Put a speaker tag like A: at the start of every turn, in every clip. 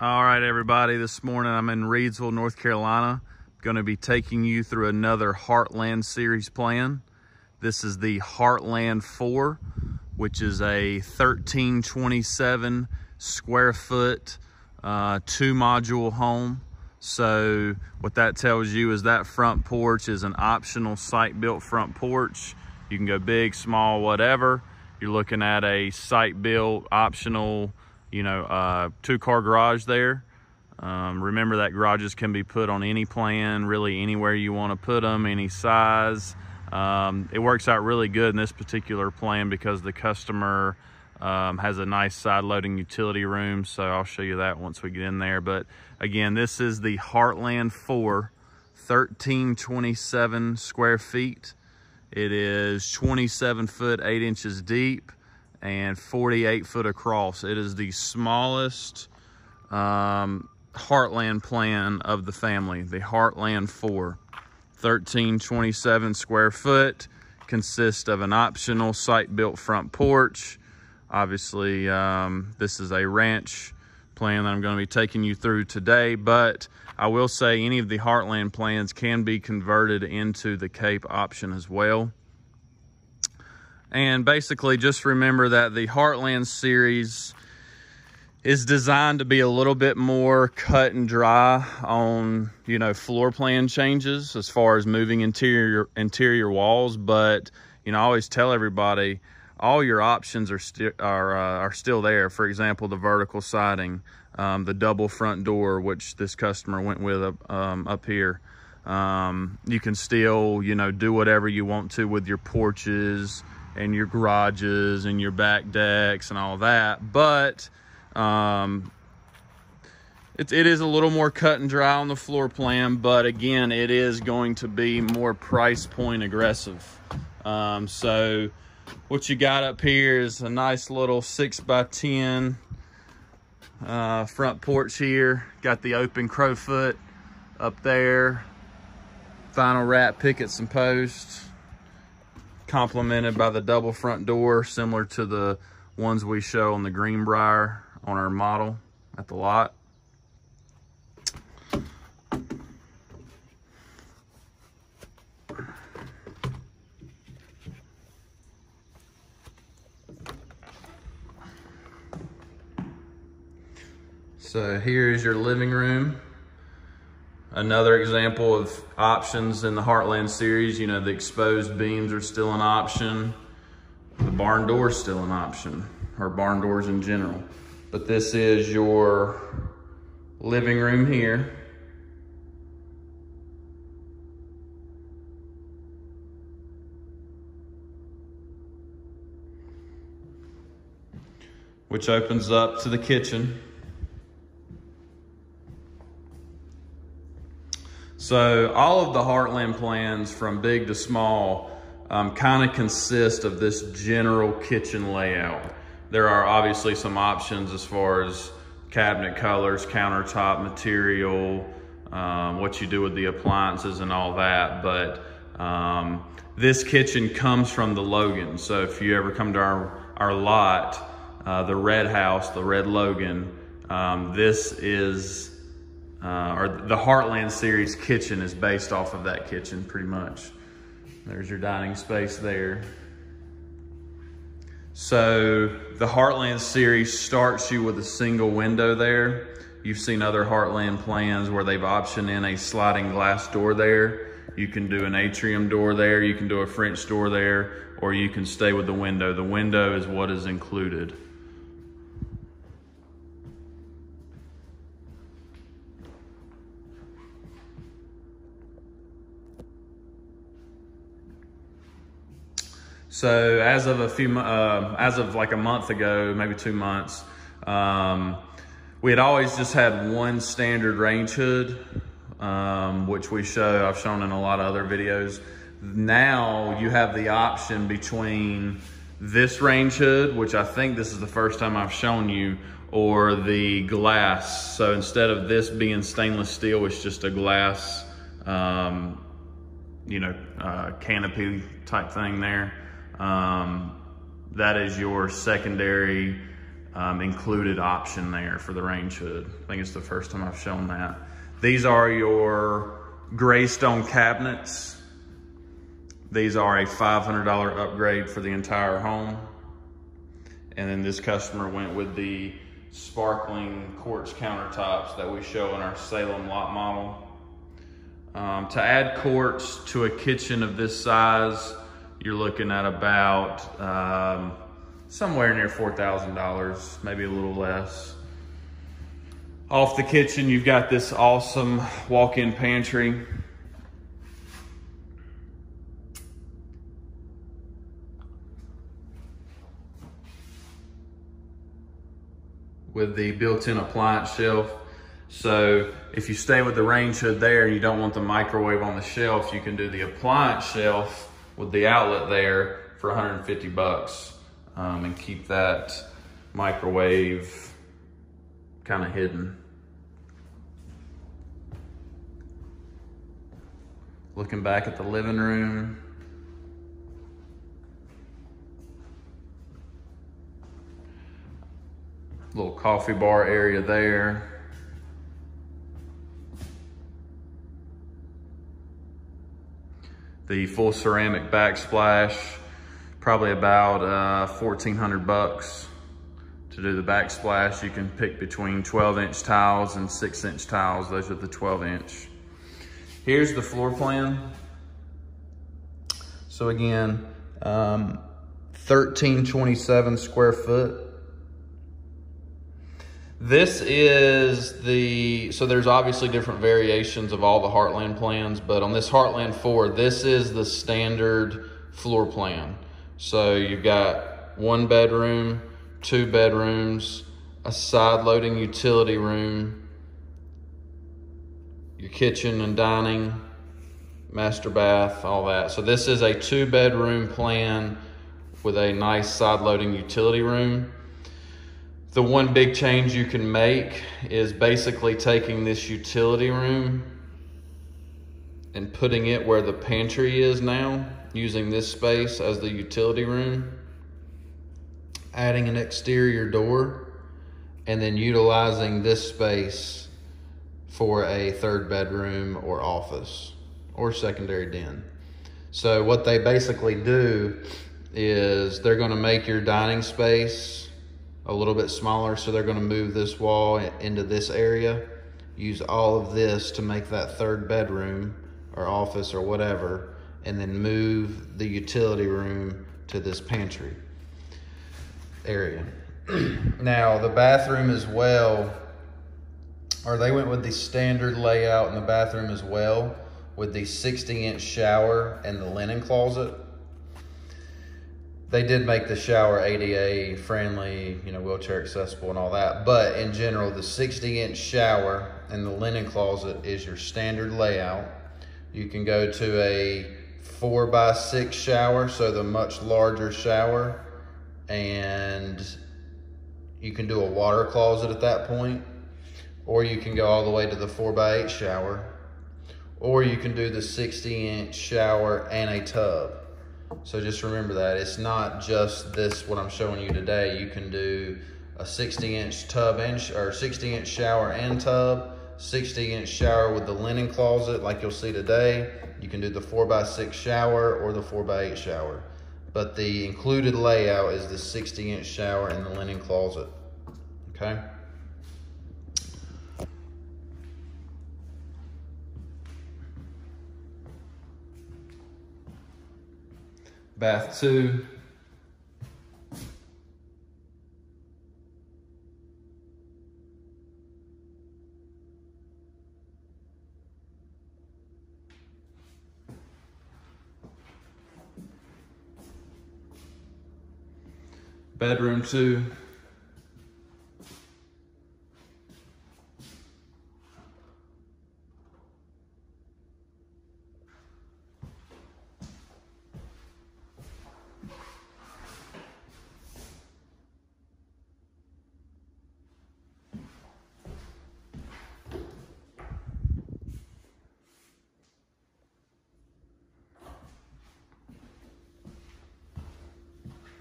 A: All right, everybody, this morning I'm in Reidsville, North Carolina. Going to be taking you through another Heartland Series plan. This is the Heartland 4, which is a 1327 square foot, uh, two module home. So what that tells you is that front porch is an optional site built front porch. You can go big, small, whatever. You're looking at a site built optional you know, uh, two car garage there. Um, remember that garages can be put on any plan, really anywhere you want to put them, any size. Um, it works out really good in this particular plan because the customer um, has a nice side loading utility room. So I'll show you that once we get in there. But again, this is the Heartland 4, 1327 square feet. It is 27 foot, 8 inches deep and 48 foot across. It is the smallest um, Heartland plan of the family, the Heartland 4. 1327 square foot, consists of an optional site-built front porch. Obviously, um, this is a ranch plan that I'm going to be taking you through today, but I will say any of the Heartland plans can be converted into the Cape option as well. And basically just remember that the Heartland series is designed to be a little bit more cut and dry on, you know, floor plan changes as far as moving interior interior walls. But, you know, I always tell everybody all your options are, still are, uh, are still there. For example, the vertical siding, um, the double front door, which this customer went with up, um, up here. Um, you can still, you know, do whatever you want to with your porches, and your garages and your back decks and all that. But um, it, it is a little more cut and dry on the floor plan, but again, it is going to be more price point aggressive. Um, so what you got up here is a nice little six by 10 uh, front porch here. Got the open crowfoot up there. Vinyl wrap pickets and posts complemented by the double front door, similar to the ones we show on the Greenbrier on our model at the lot. So here's your living room. Another example of options in the Heartland series, you know, the exposed beams are still an option. The barn door is still an option, or barn doors in general. But this is your living room here. Which opens up to the kitchen. So all of the Heartland plans from big to small um, kind of consist of this general kitchen layout. There are obviously some options as far as cabinet colors, countertop material, um, what you do with the appliances and all that. But um, this kitchen comes from the Logan. So if you ever come to our, our lot, uh, the red house, the red Logan, um, this is uh, or the Heartland series kitchen is based off of that kitchen pretty much. There's your dining space there. So the Heartland series starts you with a single window there. You've seen other Heartland plans where they've optioned in a sliding glass door there. You can do an atrium door there, you can do a French door there, or you can stay with the window. The window is what is included. So as of a few, uh, as of like a month ago, maybe two months, um, we had always just had one standard range hood, um, which we show, I've shown in a lot of other videos. Now you have the option between this range hood, which I think this is the first time I've shown you, or the glass. So instead of this being stainless steel, it's just a glass, um, you know, uh, canopy type thing there. Um, that is your secondary um, included option there for the range hood. I think it's the first time I've shown that. These are your Greystone cabinets. These are a $500 upgrade for the entire home. And then this customer went with the sparkling quartz countertops that we show in our Salem lot model. Um, to add quartz to a kitchen of this size, you're looking at about um, somewhere near $4,000, maybe a little less. Off the kitchen, you've got this awesome walk-in pantry. with the built-in appliance shelf. So if you stay with the range hood there and you don't want the microwave on the shelf, you can do the appliance shelf with the outlet there for 150 bucks um, and keep that microwave kind of hidden. Looking back at the living room, little coffee bar area there. The full ceramic backsplash, probably about uh, 1400 bucks to do the backsplash. You can pick between 12 inch tiles and six inch tiles. Those are the 12 inch. Here's the floor plan. So again, um, 1327 square foot. This is the, so there's obviously different variations of all the Heartland plans, but on this Heartland 4, this is the standard floor plan. So you've got one bedroom, two bedrooms, a side loading utility room, your kitchen and dining, master bath, all that. So this is a two bedroom plan with a nice side loading utility room. The one big change you can make is basically taking this utility room and putting it where the pantry is now, using this space as the utility room, adding an exterior door, and then utilizing this space for a third bedroom or office or secondary den. So what they basically do is they're going to make your dining space a little bit smaller. So they're gonna move this wall into this area, use all of this to make that third bedroom or office or whatever, and then move the utility room to this pantry area. now the bathroom as well, or they went with the standard layout in the bathroom as well with the 60 inch shower and the linen closet they did make the shower ADA friendly, you know, wheelchair accessible and all that. But in general, the 60 inch shower and the linen closet is your standard layout. You can go to a four by six shower, so the much larger shower, and you can do a water closet at that point, or you can go all the way to the four by eight shower, or you can do the 60 inch shower and a tub. So just remember that it's not just this, what I'm showing you today. You can do a 60 inch tub and, or 60 inch shower and tub, 60 inch shower with the linen closet like you'll see today. You can do the four by six shower or the four by eight shower. But the included layout is the 60 inch shower and the linen closet, okay? Bath two. Bedroom two.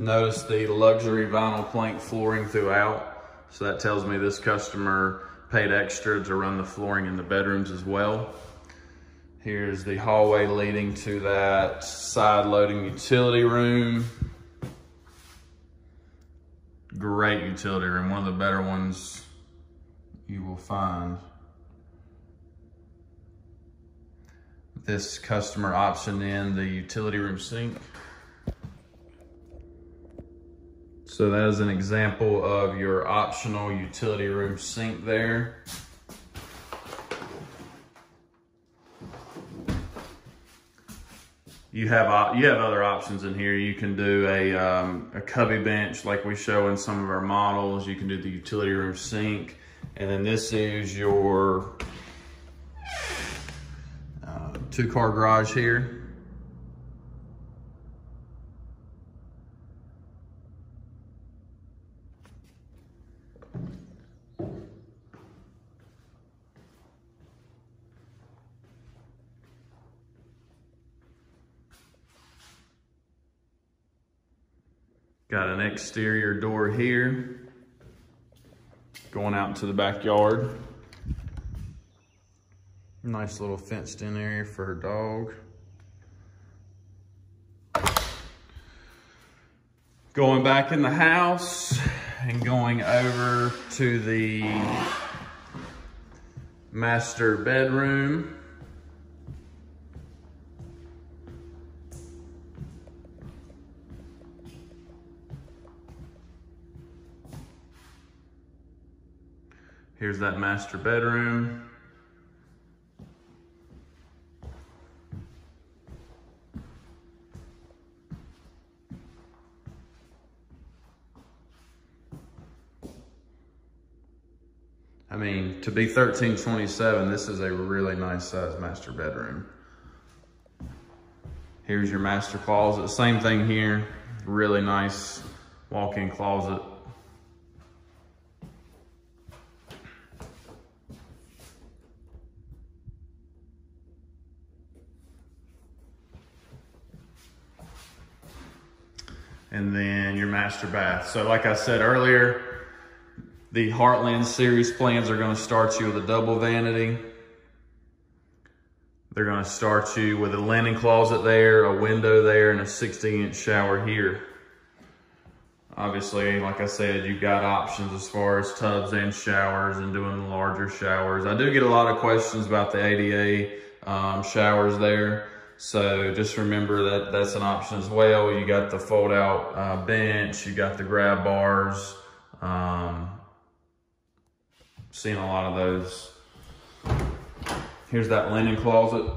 A: Notice the luxury vinyl plank flooring throughout. So that tells me this customer paid extra to run the flooring in the bedrooms as well. Here's the hallway leading to that side loading utility room. Great utility room, one of the better ones you will find. This customer optioned in the utility room sink. So that is an example of your optional utility room sink there. You have you have other options in here. You can do a, um, a cubby bench like we show in some of our models. You can do the utility room sink. And then this is your two car garage here. Got an exterior door here going out into the backyard. Nice little fenced in area for her dog. Going back in the house and going over to the master bedroom. Here's that master bedroom. I mean, to be 1327, this is a really nice size master bedroom. Here's your master closet. Same thing here. Really nice walk-in closet. And then your master bath. So like I said earlier, the Heartland Series plans are going to start you with a double vanity. They're going to start you with a linen closet there, a window there, and a 16 inch shower here. Obviously, like I said, you've got options as far as tubs and showers and doing larger showers. I do get a lot of questions about the ADA um, showers there. So just remember that that's an option as well. You got the fold out uh, bench, you got the grab bars, um, Seeing a lot of those. Here's that linen closet.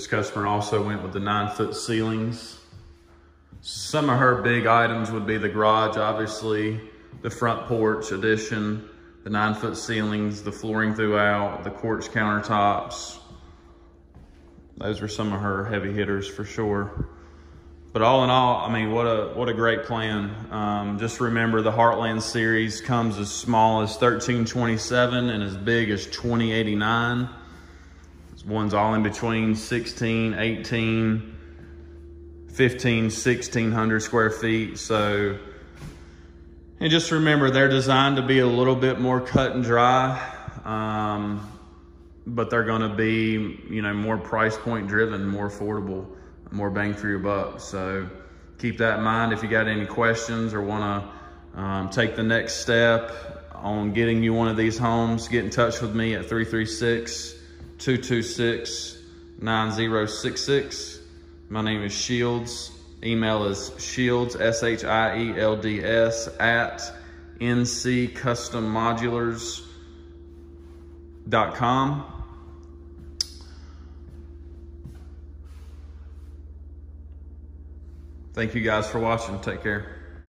A: This customer also went with the nine foot ceilings. Some of her big items would be the garage, obviously, the front porch addition, the nine foot ceilings, the flooring throughout, the quartz countertops. Those were some of her heavy hitters for sure. But all in all, I mean, what a what a great plan. Um, just remember the Heartland series comes as small as 1327 and as big as 2089. One's all in between 16, 18, 15, 1600 square feet. So, and just remember they're designed to be a little bit more cut and dry. Um, but they're going to be, you know, more price point driven, more affordable, more bang for your buck. So keep that in mind. If you got any questions or want to um, take the next step on getting you one of these homes, get in touch with me at 336 226 9066. My name is Shields. Email is shields, S-H-I-E-L-D-S, at nccustommodulars.com. Thank you guys for watching. Take care.